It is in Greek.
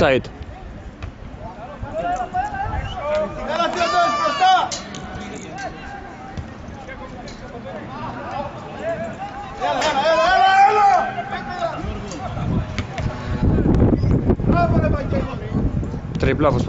offside. Τρίπλα όπως.